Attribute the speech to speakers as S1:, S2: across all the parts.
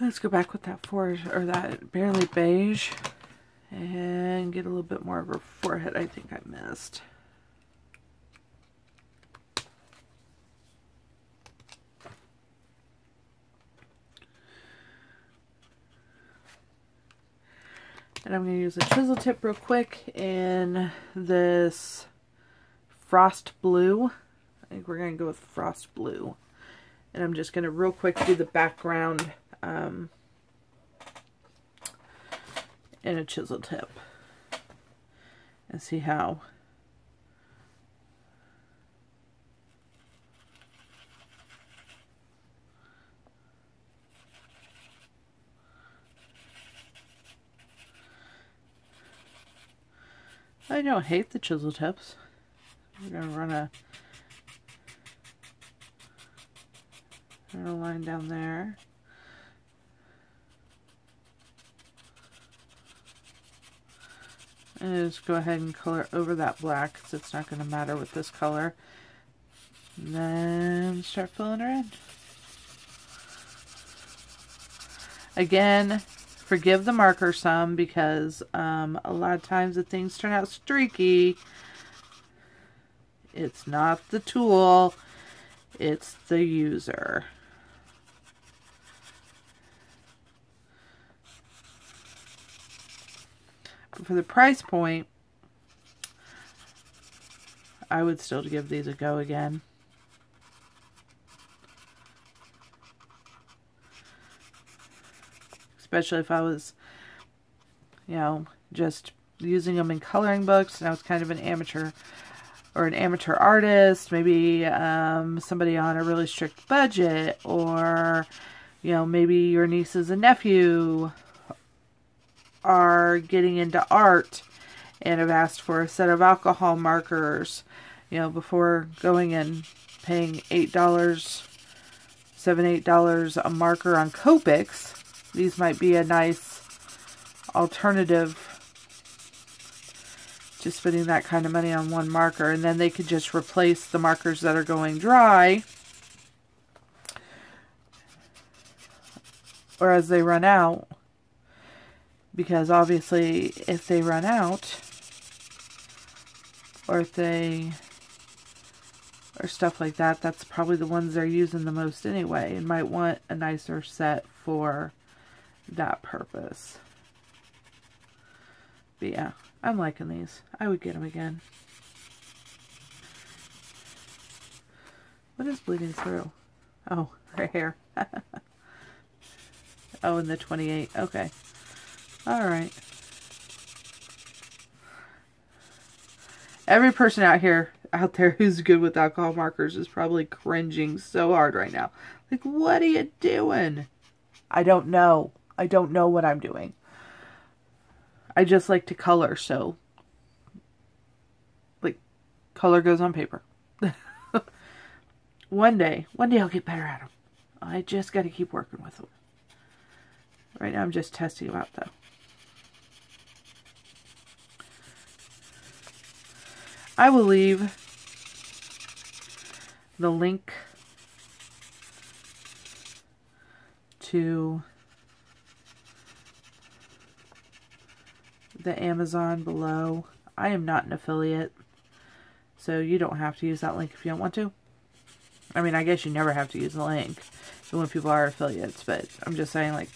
S1: Let's go back with that forest or that barely beige and get a little bit more of her forehead I think I missed. And I'm going to use a chisel tip real quick in this frost blue. I think we're going to go with frost blue. And I'm just going to real quick do the background um, in a chisel tip. And see how I don't hate the chisel tips. We're going to run a, run a line down there. Just go ahead and color over that black because it's not going to matter with this color. And then start filling her in. Again, forgive the marker some because um, a lot of times the things turn out streaky. It's not the tool, it's the user. For the price point, I would still give these a go again. especially if I was, you know, just using them in coloring books and I was kind of an amateur or an amateur artist, maybe um, somebody on a really strict budget, or, you know, maybe your nieces and nephew are getting into art and have asked for a set of alcohol markers, you know, before going and paying $8, 7 $8 a marker on Copics these might be a nice alternative to spending that kind of money on one marker. And then they could just replace the markers that are going dry. Or as they run out. Because obviously if they run out, or if they, or stuff like that, that's probably the ones they're using the most anyway. And might want a nicer set for that purpose. But yeah, I'm liking these. I would get them again. What is bleeding through? Oh, her hair. oh, and the 28. Okay. Alright. Every person out here, out there who's good with alcohol markers is probably cringing so hard right now. Like, what are you doing? I don't know. I don't know what I'm doing. I just like to color, so like color goes on paper. one day, one day I'll get better at them. I just got to keep working with them. Right now I'm just testing them out though. I will leave the link to the Amazon below. I am not an affiliate, so you don't have to use that link if you don't want to. I mean, I guess you never have to use the link when people are affiliates, but I'm just saying, like,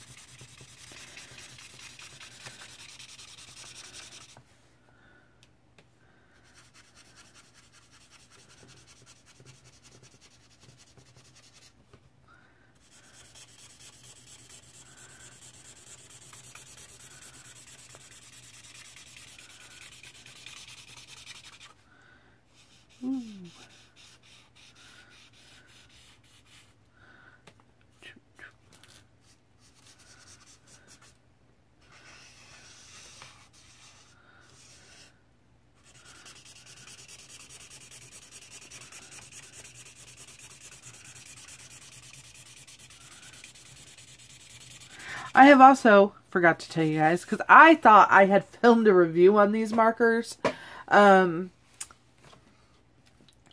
S1: I have also forgot to tell you guys because I thought I had filmed a review on these markers. Um,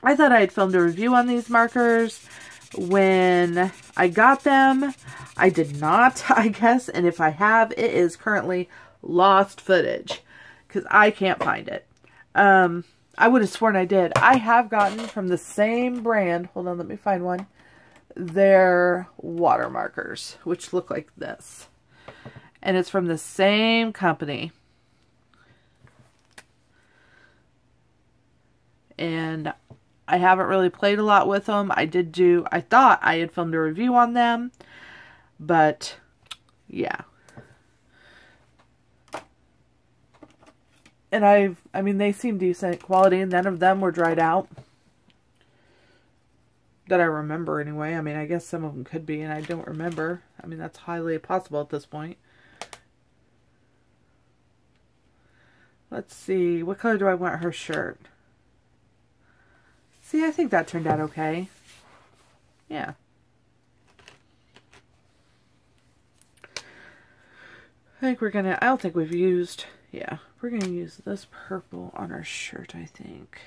S1: I thought I had filmed a review on these markers, when I got them. I did not, I guess. And if I have, it is currently lost footage because I can't find it. Um, I would have sworn I did. I have gotten from the same brand. Hold on, let me find one. Their water markers, which look like this. And it's from the same company. And I haven't really played a lot with them. I did do, I thought I had filmed a review on them. But, yeah. And I've, I mean, they seem decent quality, and none of them were dried out. That I remember anyway. I mean, I guess some of them could be, and I don't remember. I mean, that's highly possible at this point. Let's see. What color do I want her shirt? See, I think that turned out okay. Yeah. I think we're gonna, I don't think we've used, yeah, we're gonna use this purple on our shirt, I think.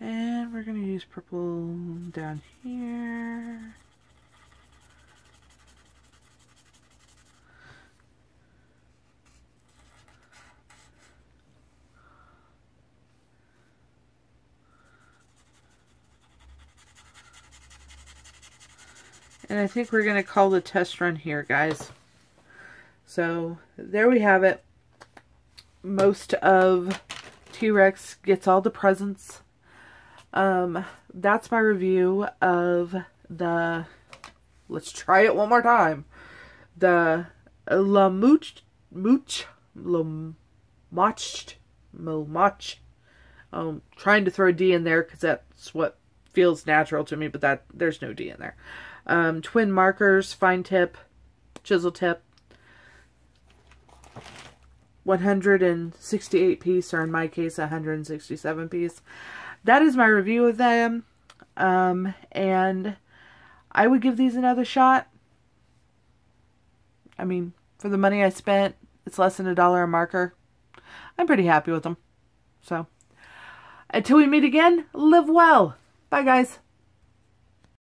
S1: And we're going to use purple down here. And I think we're going to call the test run here, guys. So, there we have it. Most of T-Rex gets all the presents um, that's my review of the, let's try it one more time, the La Mooch, Mooch, La Mach, Mach, um, trying to throw a D in there because that's what feels natural to me, but that there's no D in there. Um, twin markers, fine tip, chisel tip, 168 piece, or in my case, 167 piece that is my review of them. Um, and I would give these another shot. I mean, for the money I spent, it's less than a dollar a marker. I'm pretty happy with them. So, until we meet again, live well. Bye, guys.